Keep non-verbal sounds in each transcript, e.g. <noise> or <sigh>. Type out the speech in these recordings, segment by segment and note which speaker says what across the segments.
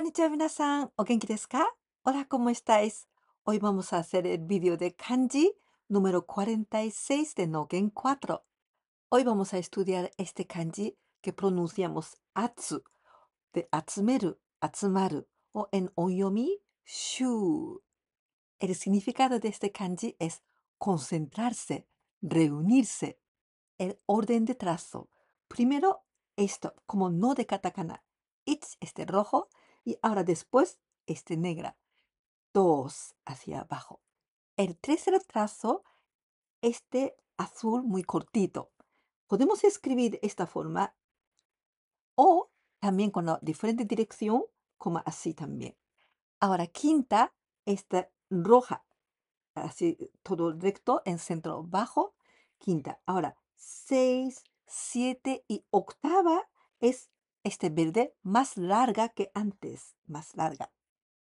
Speaker 1: Konnichiwa minasan, ¿o genki? Hola, ¿cómo estáis? Hoy vamos a hacer el vídeo de kanji número 46 de Nogen 4. Hoy vamos a estudiar este kanji que pronunciamos atsu, de atsumeru, atsumaru, o en onyomi, shu. El significado de este kanji es concentrarse, reunirse. El orden de trazo. Primero esto, como no de katakana. Ich, este rojo, y ahora después este negra. Dos hacia abajo. El tercer trazo, este azul muy cortito. Podemos escribir esta forma o también con la diferente dirección, como así también. Ahora, quinta, esta roja, así todo recto en centro bajo, quinta. Ahora, seis, siete y octava es este verde más larga que antes, más larga.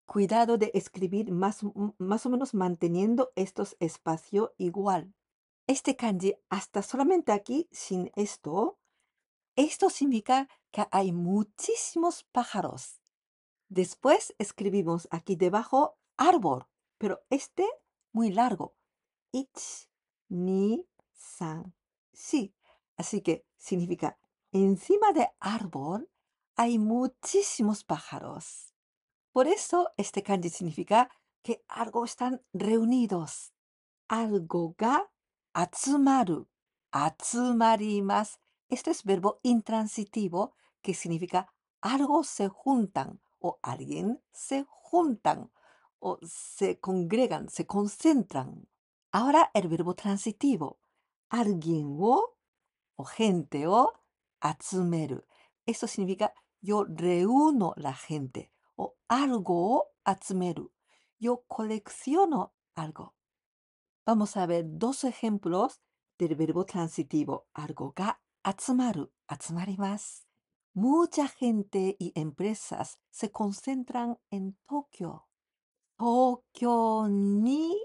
Speaker 1: Cuidado de escribir más, más o menos manteniendo estos espacios igual. Este kanji, hasta solamente aquí, sin esto, esto significa que hay muchísimos pájaros. Después escribimos aquí debajo árbol, pero este muy largo. Ich, ni, san, sí. Así que significa encima de árbol hay muchísimos pájaros. Por eso este kanji significa que algo están reunidos. Algo ga atsumaru, atsumarimas. Este es verbo intransitivo que significa algo se juntan o alguien se juntan o se congregan, se concentran. Ahora el verbo transitivo. Alguien o, o gente o atsumeru. Esto significa yo reúno la gente o algo o atsumeru. Yo colecciono algo. Vamos a ver dos ejemplos del verbo transitivo. Algo ga atsumaru, atsumarimasu. Mucha gente y empresas se concentran en Tokio. Tokio ni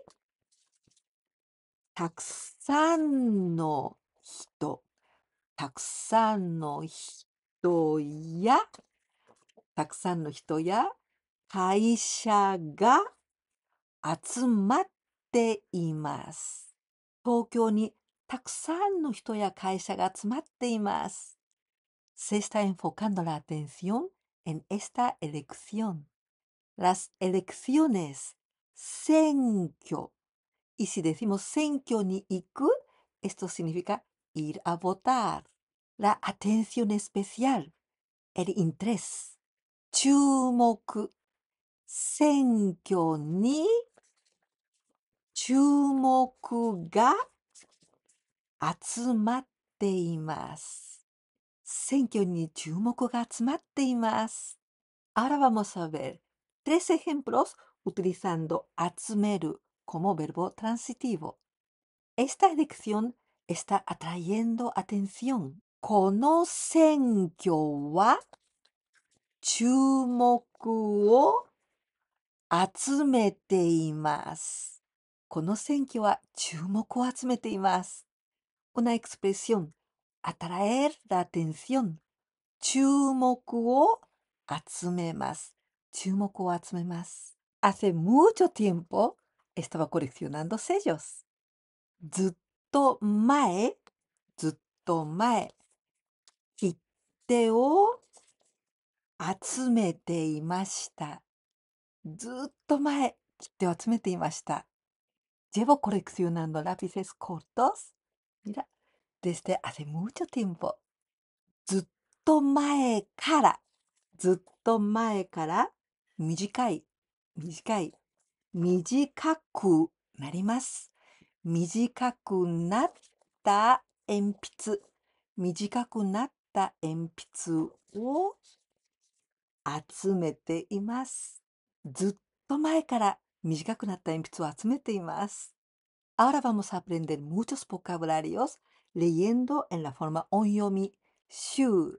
Speaker 1: たくさんの人、 たくさんの人や、たくさんの人や会社が集まっています。東京にたくさんの人や会社が集まっています。Se está enfocando la atención en esta elección. Las elecciones, 選挙 Y si decimos senkyo ni iku, esto significa ir a votar. La atención especial, el interés. Chumoku. Senkyo ni chumoku ga atsumatte imasu. Senkyo ni chumoku ga atsumatte imasu. Ahora vamos a ver tres ejemplos utilizando atsumeru como verbo transitivo. Esta elección está atrayendo atención. この選挙は注目を集めています。 está atrayendo atención. Conocen wa chumoku o atsumete imasu. Conocen wa chumoku atsumete. Una expresión, atraer la atención. Chumoku o atsumemas. Chumoku o atsumemas. Hace mucho tiempo estaba coleccionando sellos. ずっと前、ずっと前、切手を集めていました。ずっと前、切手を集めていました。ジェボコレクシオナンドラピセスコートス。ミラ。デステアセムーチョティンポ。ずっと前から、ずっと前から、短い、短い、短くなります。短くなった鉛筆。短くなった鉛筆を集めています。ずっと前から短くなった鉛筆を集めています。Ahora vamos a aprender muchos vocabularios leyendo en la forma onyomi, shu.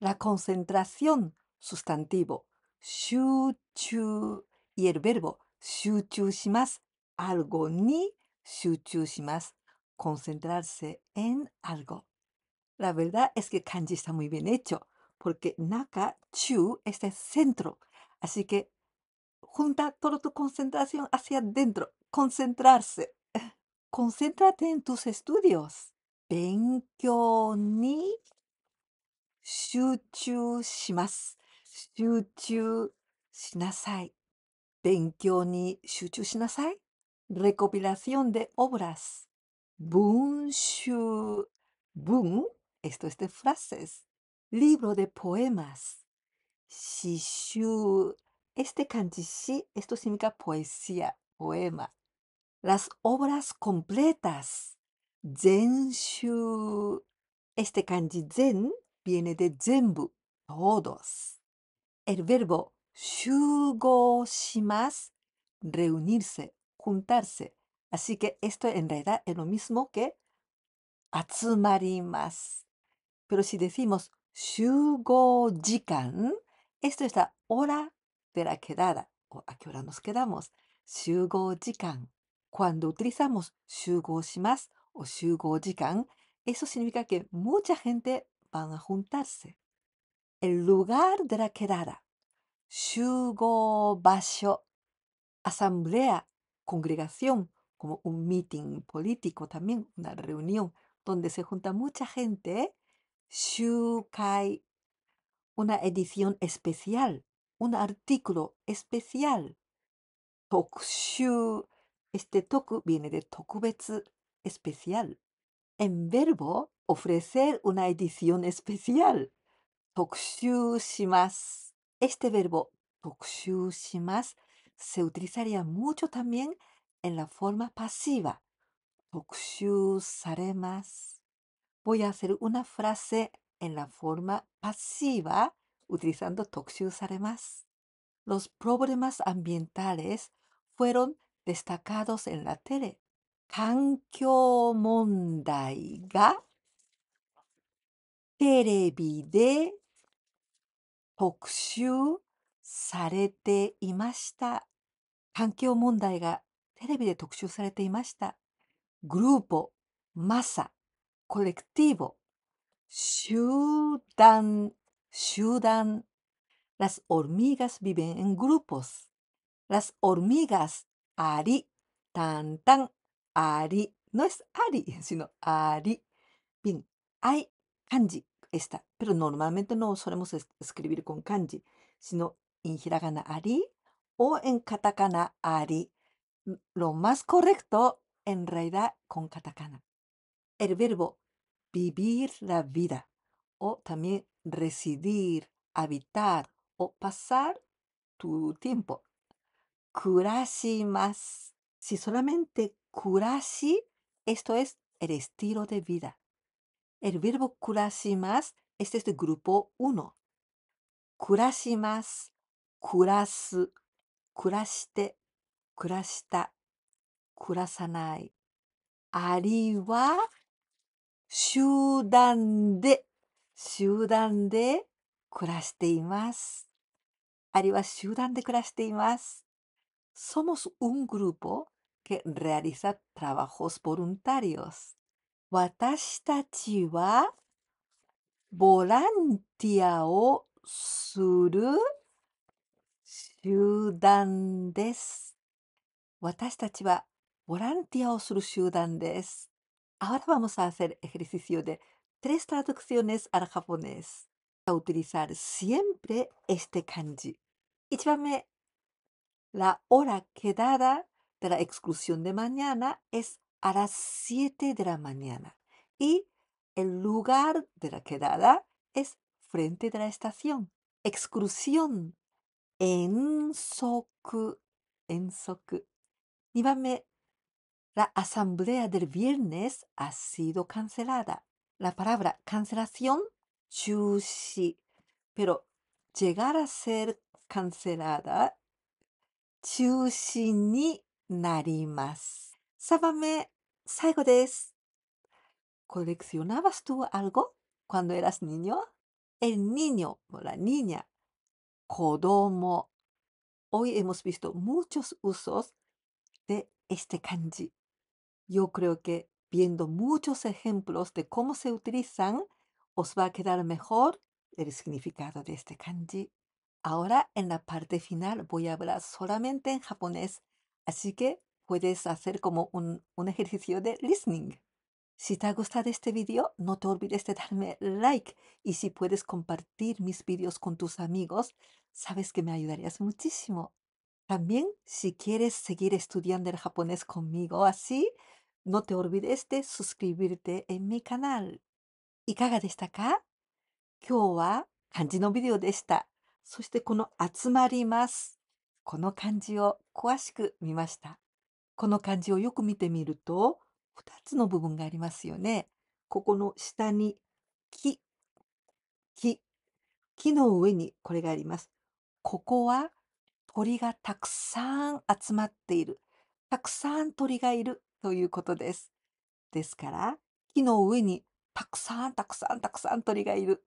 Speaker 1: La concentración, sustantivo, shuchu. Y el verbo 集中します。algo ni 集中します。concentrarse en algo. La verdad es que kanji está muy bien hecho, porque naka, chu, este centro. Así que junta toda tu concentración hacia adentro. Concentrarse. Concéntrate en tus estudios. 勉強に集中します。集中 recopilación de obras. Bunshu. Bun, esto es de frases. Libro de poemas. Shishu. Este kanji shi, esto significa poesía, poema. Las obras completas. Zenshu. Este kanji zen viene de zenbu, todos. El verbo shugo shimas, reunirse juntarse. Así que esto en realidad es lo mismo que atsumarimas. Pero si decimos shugo jikan, esto es la hora de la quedada. ¿O a qué hora nos quedamos? Shugo jikan. Cuando utilizamos shugo shimas o shugo jikan, eso significa que mucha gente van a juntarse. El lugar de la quedada. Shugo basho. Asamblea congregación, como un meeting político también, una reunión donde se junta mucha gente, Shukai, una edición especial, un artículo especial. Tokushu, este toku viene de tokubetsu, especial. En verbo, ofrecer una edición especial. Tokushu shimasu. Este verbo, tokushu shimasu, se utilizaría mucho también en la forma pasiva. Saremas. Voy a hacer una frase en la forma pasiva utilizando saremas. Los problemas ambientales fueron destacados en la tele. Kankyo Mondai ga Terebi de されていました。環境問題がテレビで特集されていました。grupo, masa, colectivo, 集団、集団。Las hormigas viven en grupos. Las hormigas, ari, tan, tan, ari. No es ari, <laughs> sino ari. Bien, hay kanji esta, pero normalmente no solemos es- escribir con kanji, sino en hiragana ari o en katakana ari. M- Lo más correcto, en realidad, con katakana. El verbo vivir la vida o también residir, habitar o pasar tu tiempo. Kurashimasu. Si solamente kurashi, esto es el estilo de vida. El verbo kurashimasu, este es del grupo 1. 暮らす、暮らして、暮らした、暮らさない。あるいは、集団で、集団で暮らしています。あるいは集団で暮らしています。somos un grupo que realiza trabajos voluntarios。私たちは、ボランティアをする、集団です。私たちはボランティアをする集団です。Ahora vamos a hacer ejercicio de tres traducciones al japonés. A utilizar siempre este kanji. 1番目 La hora quedada de la excursión de mañana es a las 7 de la mañana. Y el lugar de la quedada es frente de la estación. Excursión. 遠足。遠足。2番目 La asamblea del viernes ha sido cancelada. La palabra cancelación, 中止。Pero llegar a ser cancelada, 中止になります。3番目、最後です。¿Coleccionabas tú algo cuando eras niño? El niño o la niña, 子供。Hoy hemos visto muchos usos de este kanji. Yo creo que viendo muchos ejemplos de cómo se utilizan, os va a quedar mejor el significado de este kanji. Ahora en la parte final voy a hablar solamente en japonés, así que puedes hacer como un, un ejercicio de listening. Si te ha gustado este video, no te olvides de darme like y si puedes compartir mis vídeos con tus amigos, sabes que me ayudarías muchísimo. También, si quieres seguir estudiando el japonés conmigo así, no te olvides de suscribirte en mi canal. いかがでしたか今日は漢字のビデオでした。そしてこの集まります。この漢字を詳しく見ました。この漢字をよく見てみると、2つの部分がありますよね。ここの下に木、木、木の上にこれがあります。ここは鳥がたくさん集まっている。たくさん鳥がいるということです。ですから、木の上にたくさんたくさんたくさん鳥がいる。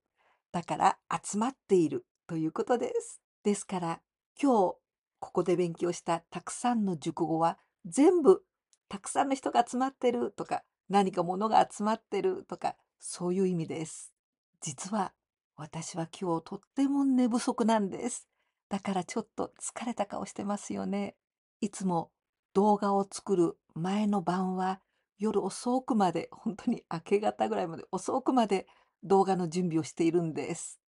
Speaker 1: だから集まっているということです。ですから、今日ここで勉強したたくさんの熟語は全部たくさんの人が集まってるとか何か物が集まってるとかそういう意味です。実は私は今日とっても寝不足なんです。だからちょっと疲れた顔してますよね。いつも動画を作る前の晩は夜遅くまで本当に明け方ぐらいまで遅くまで動画の準備をしているんです。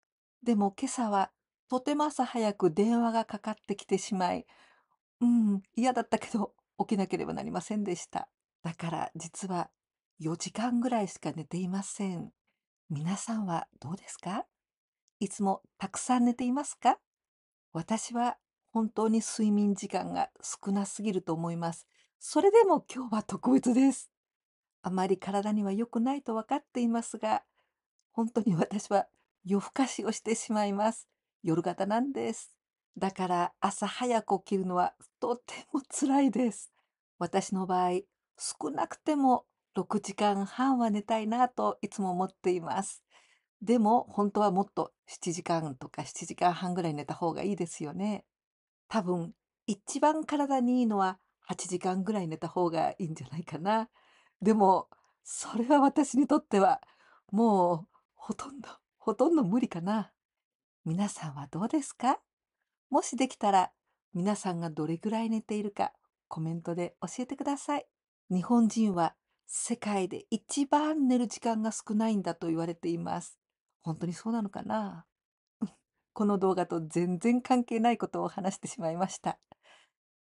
Speaker 1: でも今朝はとても朝早く電話がかかってきてしまい、うん、嫌だったけど起きなければなりませんでした。だから実は4時間ぐらいしか寝ていません。皆さんはどうですか？いつもたくさん寝ていますか？私は本当に睡眠時間が少なすぎると思います。それでも今日は特別です。あまり体には良くないと分かっていますが、本当に私は夜更かしをしてしまいます。夜型なんです。だから朝早く起きるのはとても辛いです。私の場合、少なくても6時間半は寝たいなといつも思っています。でも本当はもっと7時間とか7時間半ぐらい寝た方がいいですよね。多分一番体にいいのは8時間ぐらい寝た方がいいんじゃないかな。でもそれは私にとってはもうほとんどほとんど無理かな。皆さんはどうですか？もしできたら皆さんがどれぐらい寝ているかコメントで教えてください。日本人は世界で一番寝る時間が少ないんだと言われています。本当にそうなのかな？この動画と全然関係ないことを話してしまいました。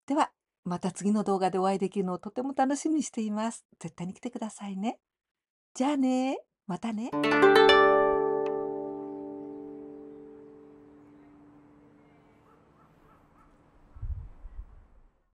Speaker 1: では、また次の動画でお会いできるのをとても楽しみにしています。絶対に来てくださいね。じゃあね。またね。